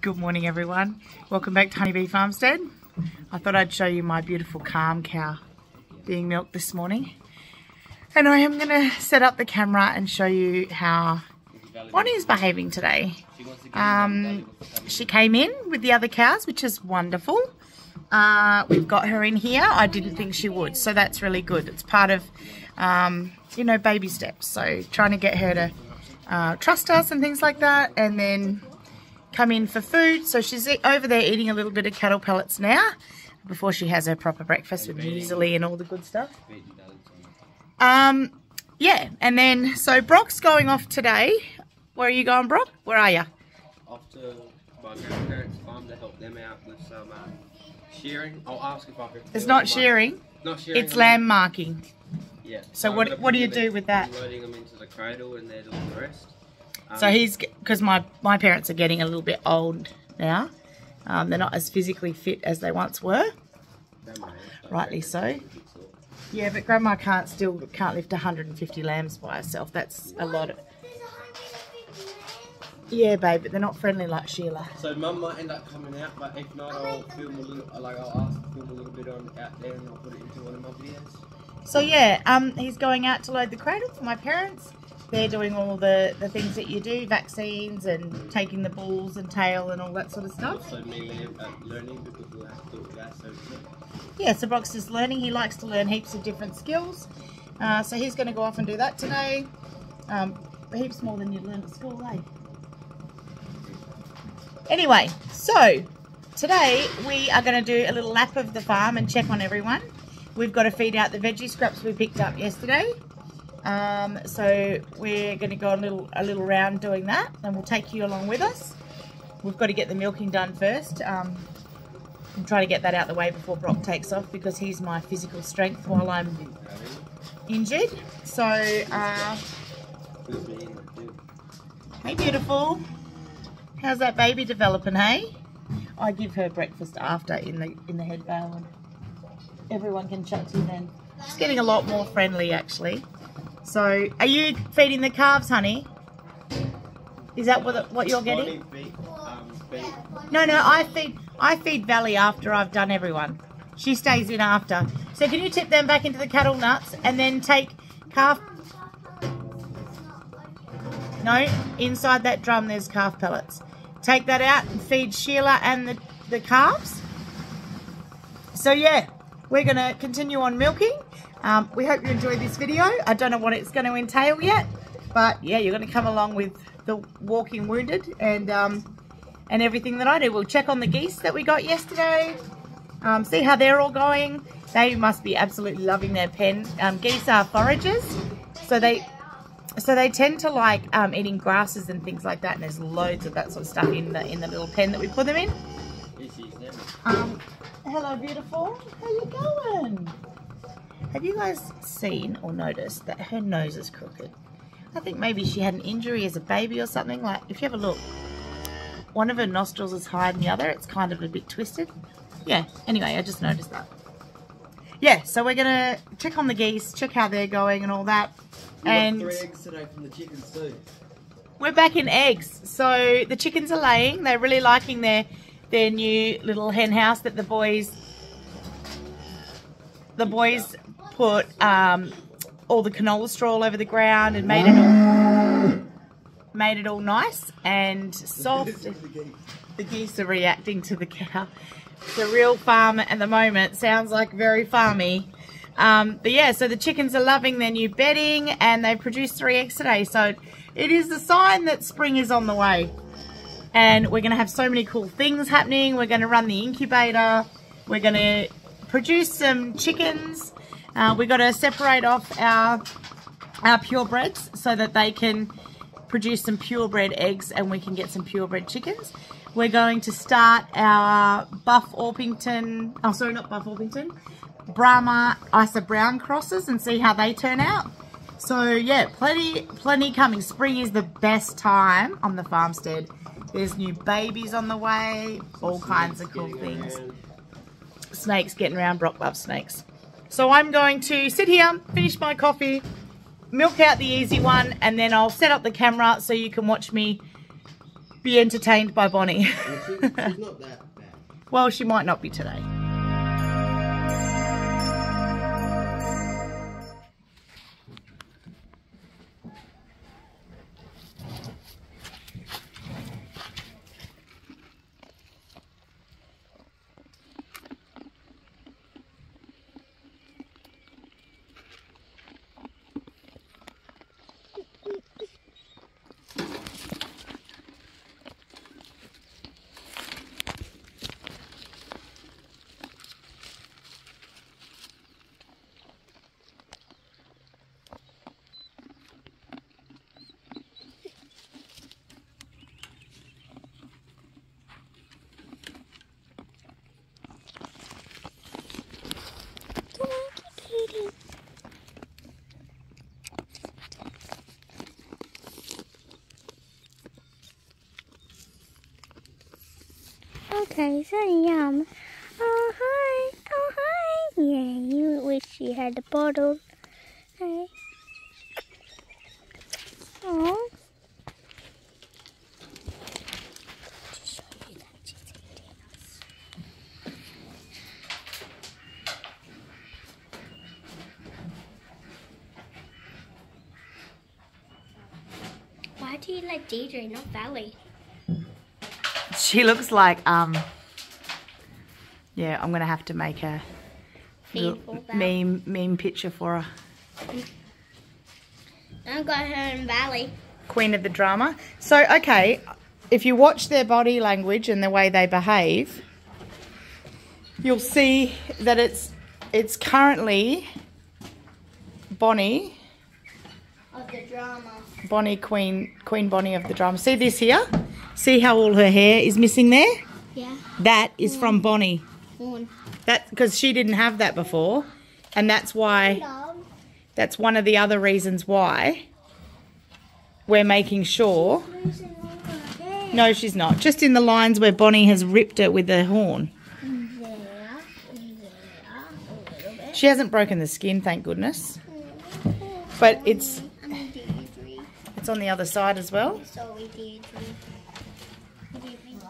Good morning everyone. Welcome back to Honeybee Farmstead. I thought I'd show you my beautiful calm cow being milked this morning. And I am going to set up the camera and show you how Bonnie is behaving today. Um, she came in with the other cows, which is wonderful. Uh, we've got her in here. I didn't think she would, so that's really good. It's part of, um, you know, baby steps. So trying to get her to uh, trust us and things like that, and then come in for food. So she's over there eating a little bit of cattle pellets now before she has her proper breakfast with muesli and all the good stuff. Um, yeah, and then so Brock's going off today. Where are you going, Brock? Where are you? Off to my grandparents' farm to help them out with some uh, shearing. I'll ask if I can. It's not shearing. Not shearing. It's lamb marking. Yeah. So I'm what what do you do with that? Loading them into the cradle and they're doing the rest. So he's because my my parents are getting a little bit old now. Um, they're not as physically fit as they once were. rightly so. Yeah, but Grandma can't still can't lift 150 lambs by herself. That's a lot. Of, yeah, babe, but they're not friendly like Sheila. So mum might end up coming out, but if not, I'll film a little. Like I'll ask to film a little bit on out there, and I'll put it into one of my videos. So yeah, um, he's going out to load the cradle for my parents. They're doing all the the things that you do, vaccines and taking the balls and tail and all that sort of stuff. Also mainly uh, learning because we'll have to do it guys. So Yeah, so Brock's just learning. He likes to learn heaps of different skills. Uh, so he's going to go off and do that today. Um, heaps more than you learn at school, eh? Anyway, so today we are going to do a little lap of the farm and check on everyone. We've got to feed out the veggie scraps we picked up yesterday. Um, so we're going to go a little a little round doing that, and we'll take you along with us. We've got to get the milking done first. Um, I'm trying to get that out the way before Brock takes off because he's my physical strength while I'm injured. So, uh, hey, beautiful. How's that baby developing, hey? I give her breakfast after in the in the head bail and everyone can chat to you then. She's getting a lot more friendly actually. So, are you feeding the calves, honey? Is that what what you're getting? Um. No, no, I feed I feed Valley after I've done everyone. She stays in after. So can you tip them back into the cattle nuts and then take calf No, inside that drum there's calf pellets. Take that out and feed Sheila and the, the calves. So yeah, we're gonna continue on milking. Um, we hope you enjoyed this video. I don't know what it's going to entail yet, but yeah, you're going to come along with the walking wounded and um, and everything that I do. We'll check on the geese that we got yesterday, um, see how they're all going. They must be absolutely loving their pen. Um, geese are foragers, so they so they tend to like um, eating grasses and things like that. And there's loads of that sort of stuff in the in the little pen that we put them in. Um, hello, beautiful. How you going? Have you guys seen or noticed that her nose is crooked? I think maybe she had an injury as a baby or something. Like, if you have a look, one of her nostrils is higher than the other. It's kind of a bit twisted. Yeah, anyway, I just noticed that. Yeah, so we're going to check on the geese, check how they're going and all that. And three eggs today from the chickens too. we're back in eggs. So the chickens are laying. They're really liking their their new little hen house that the boys the boys put um, all the canola straw all over the ground and made it all made it all nice and soft. The geese are reacting to the cow. The real farm at the moment sounds like very farmy. Um, but yeah, so the chickens are loving their new bedding and they produced three eggs today. So it is a sign that spring is on the way. And we're going to have so many cool things happening. We're going to run the incubator. We're going to produce some chickens. Uh, we've got to separate off our, our purebreds so that they can produce some purebred eggs and we can get some purebred chickens. We're going to start our Buff Orpington, oh sorry, not Buff Orpington, Brahma Isa Brown crosses and see how they turn out. So yeah, plenty, plenty coming. Spring is the best time on the farmstead. There's new babies on the way, all kinds of cool things. Snakes getting around, Brock loves snakes. So I'm going to sit here, finish my coffee, milk out the easy one, and then I'll set up the camera so you can watch me be entertained by Bonnie. Well, she, she's not that bad. well, she might not be today. Okay, so yum. Oh hi, oh hi. Yeah, you wish you had a bottle. Hey. Oh. Why do you like Deidre, not Valley? She looks like um. Yeah, I'm gonna have to make a little Painful Val. meme meme picture for her. I got her in Valley. Queen of the drama. So, okay, if you watch their body language and the way they behave, you'll see that it's it's currently Bonnie, Of the drama. Bonnie Queen Queen Bonnie of the drama. See this here? See how all her hair is missing there? Yeah. That is from Bonnie. One. That because she didn't have that before, and that's why that's one of the other reasons why we're making sure. Losing all her hair. No, she's not. Just in the lines where Bonnie has ripped it with her horn. There. There. A little bit. She hasn't broken the skin, thank goodness. But it's I'm a Deidre. it's on the other side as well. Sorry, Deidre. What do you think?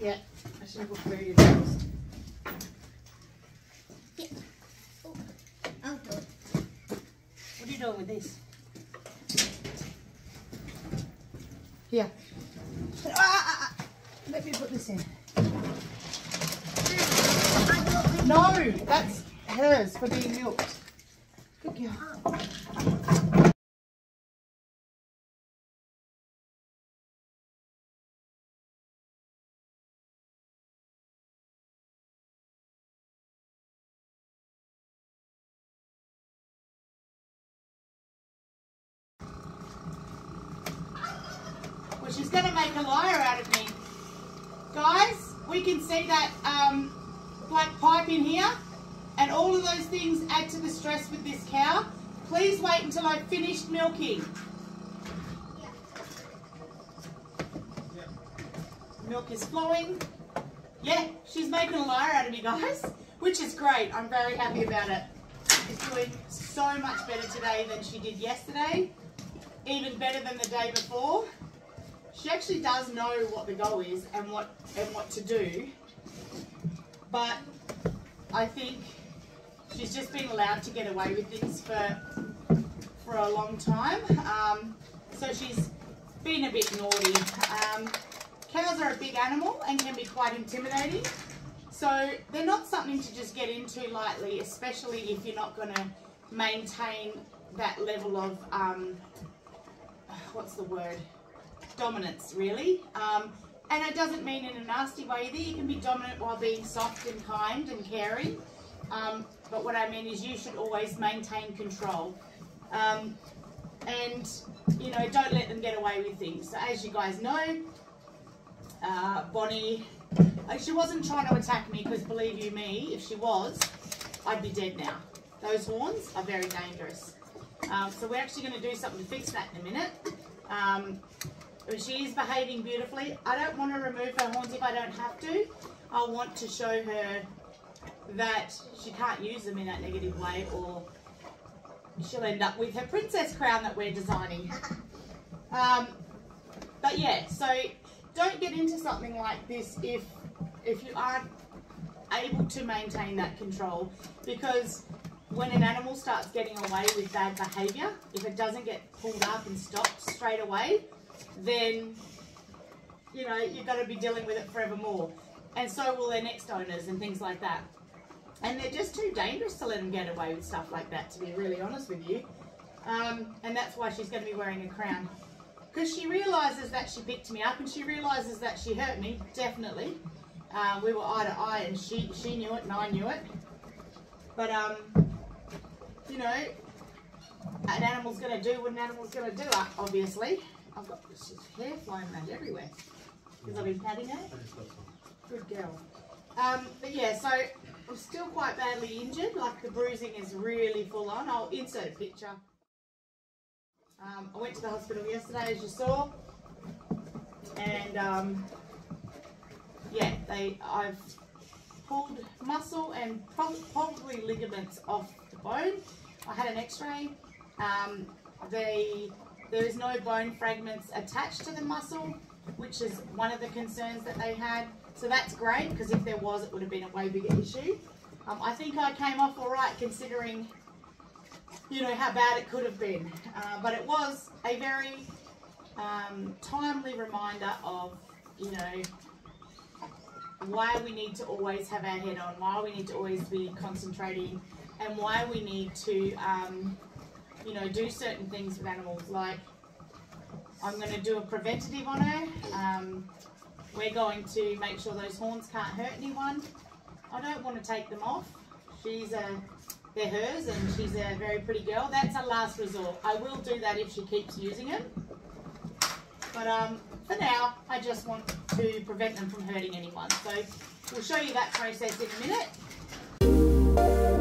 Yeah, I should have put food in Yeah. Oh, good. What are you doing with this? Here. Ah, ah, ah. Let me put this in. No, that's hers for being milked. Good girl. She's going to make a liar out of me. Guys, we can see that um, black pipe in here. And all of those things add to the stress with this cow. Please wait until I've finished milking. Milk is flowing. Yeah, she's making a liar out of me, guys, which is great. I'm very happy about it. She's doing so much better today than she did yesterday. Even better than the day before. She actually does know what the goal is and what and what to do. But I think she's just been allowed to get away with things for for a long time. Um, so she's been a bit naughty. Um, cows are a big animal and can be quite intimidating. So they're not something to just get into lightly, especially if you're not going to maintain that level of um, what's the word? Dominance, really. Um, and it doesn't mean in a nasty way either. You can be dominant while being soft and kind and caring. Um, but what I mean is you should always maintain control. Um, and, you know, don't let them get away with things. So as you guys know, uh, Bonnie, uh, she wasn't trying to attack me because believe you me, if she was, I'd be dead now. Those horns are very dangerous. Um, so we're actually going to do something to fix that in a minute. She is behaving beautifully. I don't want to remove her horns if I don't have to. I want to show her that she can't use them in that negative way or she'll end up with her princess crown that we're designing. Um, but yeah, so don't get into something like this if if you aren't able to maintain that control because when an animal starts getting away with bad behavior, if it doesn't get pulled up and stopped straight away, then you know you're going to be dealing with it forevermore. And so will their next owners and things like that. And they're just too dangerous to let them get away with stuff like that, to be really honest with you. Um, and that's why she's going to be wearing a crown. Because she realises that she picked me up and she realises that she hurt me, definitely. Uh, we were eye to eye and she, she knew it and I knew it. But, um, you know, an animal's going to do what an animal's going to do, obviously. I've got this hair flying around everywhere because I've been patting it. Good girl. Um, but yeah, so I'm still quite badly injured, like the bruising is really full on. I'll insert a picture. Um, I went to the hospital yesterday, as you saw, and um, yeah, they I've pulled muscle and probably ligaments off the bone. I had an X-ray. Um, they there is no bone fragments attached to the muscle, which is one of the concerns that they had. So that's great because if there was, it would have been a way bigger issue. Um, I think I came off all right considering, you know, how bad it could have been. Uh, but it was a very um, timely reminder of, you know, why we need to always have our head on, why we need to always be concentrating, and why we need to, um, you know, do certain things with animals. Like, I'm going to do a preventative on her. Um, we're going to make sure those horns can't hurt anyone. I don't want to take them off. She's a, they're hers and she's a very pretty girl. That's a last resort. I will do that if she keeps using them. But um, for now, I just want to prevent them from hurting anyone. So we'll show you that process in a minute.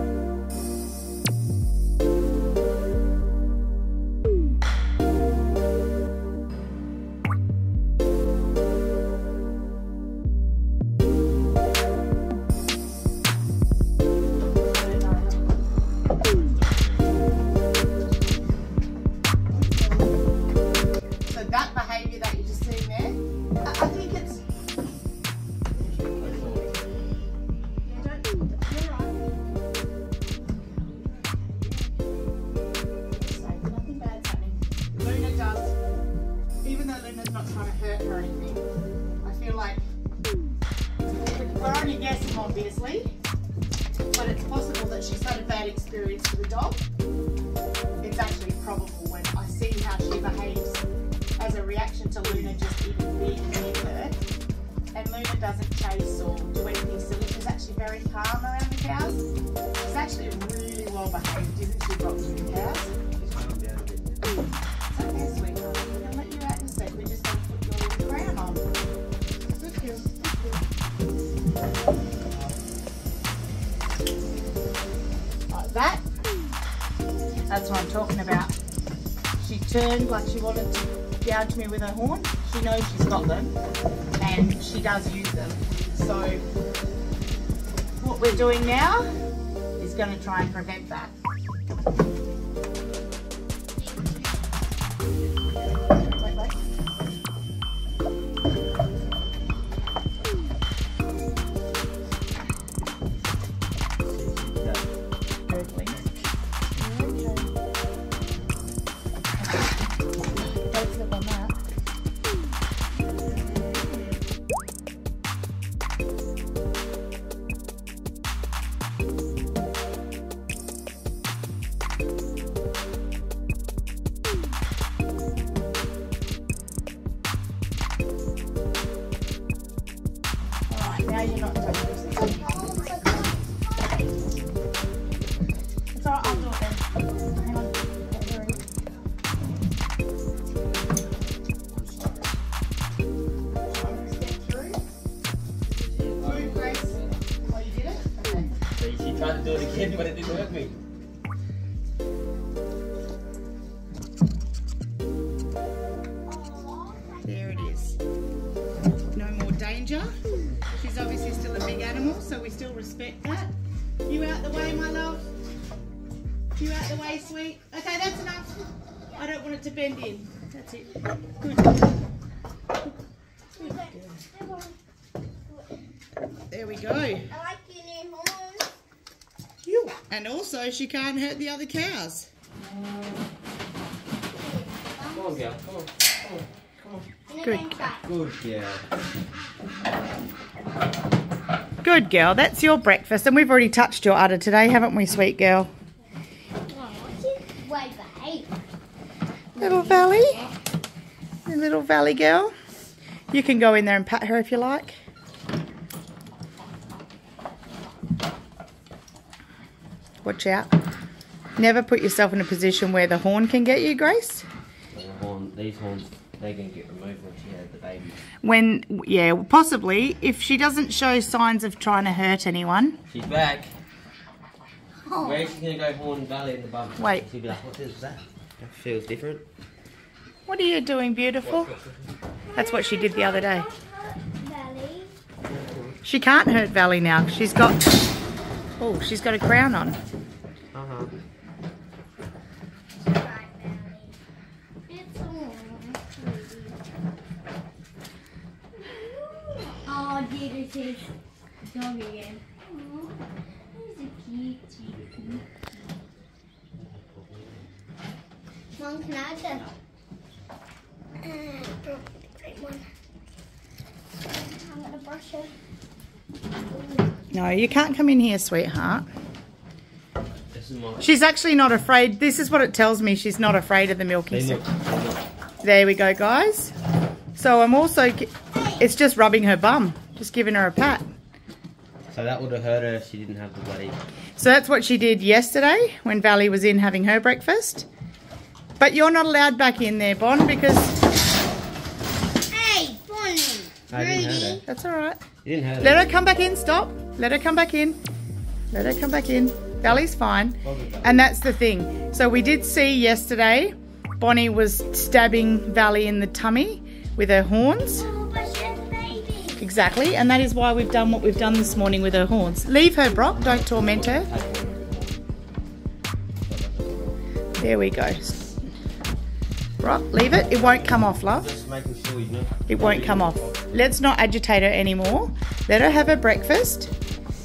gonna hurt or anything. I feel like we're only guessing obviously, but it's possible that she's had a bad experience with the dog. It's actually probable when I see how she behaves as a reaction to Luna just even being near her. And Luna doesn't chase or do anything silly. She's actually very calm around the cows. She's actually really well behaved, isn't she, Roxy cows? Turned like she wanted to gouge me with her horn. She knows she's got them and she does use them. So what we're doing now is going to try and prevent that. Trying to do it again, but it didn't hurt me. Oh, there it is. No more danger. She's obviously still a big animal, so we still respect that. You out the way, my love. You out the way, sweet. Okay, that's enough. I don't want it to bend in. That's it. Good. Good there we go. And also, she can't hurt the other cows. Come on, girl. Come on. Come on. Come on. Good. Good girl. Good girl. That's your breakfast, and we've already touched your udder today, haven't we, sweet girl? Little Valley. Little Valley girl. You can go in there and pat her if you like. Watch out. Never put yourself in a position where the horn can get you, Grace. The horn, these horns, they're going to get removed when she has the baby. When, yeah, possibly, if she doesn't show signs of trying to hurt anyone. She's back. Oh. Where's she going to go horn valley in the bum? Wait. She'll be like, what is that? That feels different. What are you doing, beautiful? That's what she did the other day. Belly. She can't hurt Valley now. She's got, oh, she's got a crown on. Uh-huh. Right, belly. It's all Dear, dog again. Oh, he's a cute, cute. Mom, can I have the uh, broke one? I'm gonna brush it. No, you can't come in here, sweetheart. This is my... She's actually not afraid. This is what it tells me. She's not afraid of the milking They stick. There we go, guys. So I'm also, it's just rubbing her bum. Just giving her a pat. so that would have hurt her if she didn't have the bloody... So that's what she did yesterday when Valley was in having her breakfast. But you're not allowed back in there, Bon, because Hey, Bonnie. I didn't hurt her. that's all right. You didn't hurt Let her. her come back in. Stop. Let her come back in. Let her come back in. Valley's fine. And that's the thing. So we did see yesterday, Bonnie was stabbing Valley in the tummy with her horns. Exactly. And that is why we've done what we've done this morning with her horns. Leave her, Brock. Don't torment her. There we go. Brock, leave it. It won't come off, love. Just making sure you know. It won't come off. Let's not agitate her anymore. Let her have her breakfast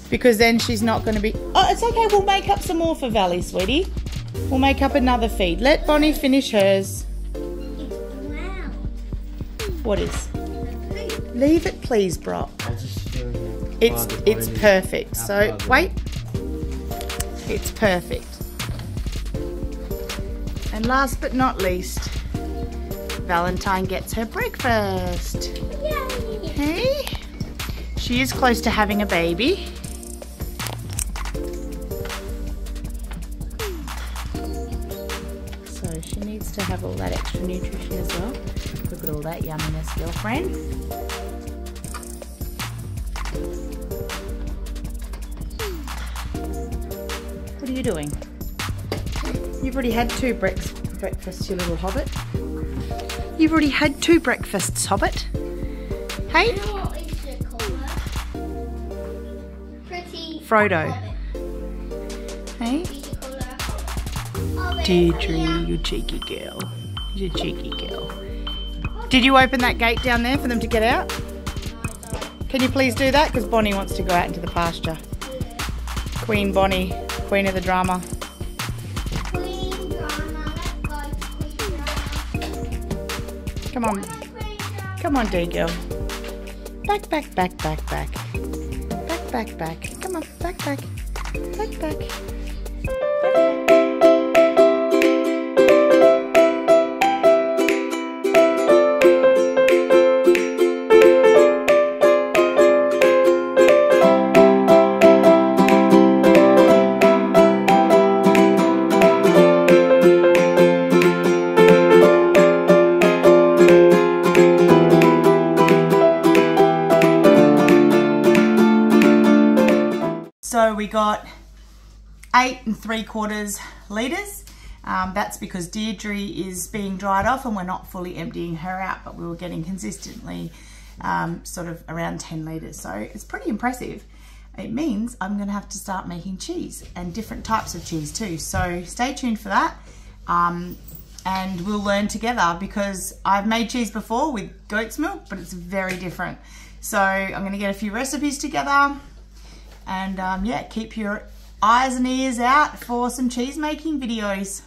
because then she's not going to be. Oh, it's okay. We'll make up some more for Valley, sweetie. We'll make up another feed. Let Bonnie finish hers. What is? Leave it, please, Brock. I was just feeling it. It's it's perfect. How So far is it? wait. It's perfect. And last but not least, Valentine gets her breakfast. Yay. Hey, she is close to having a baby. So she needs to have all that extra nutrition as well. Look at all that yumminess, girlfriend. What are you doing? You've already had two breaks breakfasts, you little hobbit. You've already had two breakfasts, hobbit. Hey, You know what we should call her? Pretty. Frodo. Hobbit. Hey, We should call her Hobbit. Deirdre, you cheeky girl. You cheeky girl. Did you open that gate down there for them to get out? Can you please do that? Because Bonnie wants to go out into the pasture. Queen Bonnie, queen of the drama. Come on, come on, D girl. Back, back, back, back, back. Back, back, back. Come on, back, back. Back, back. So three quarters litres. Um, that's because Deirdre is being dried off and we're not fully emptying her out, but we were getting consistently um, sort of around 10 litres. So it's pretty impressive. It means I'm going to have to start making cheese and different types of cheese too. So stay tuned for that. Um, and we'll learn together because I've made cheese before with goat's milk, but it's very different. So I'm going to get a few recipes together and um, yeah, keep your eyes and ears out for some cheese making videos.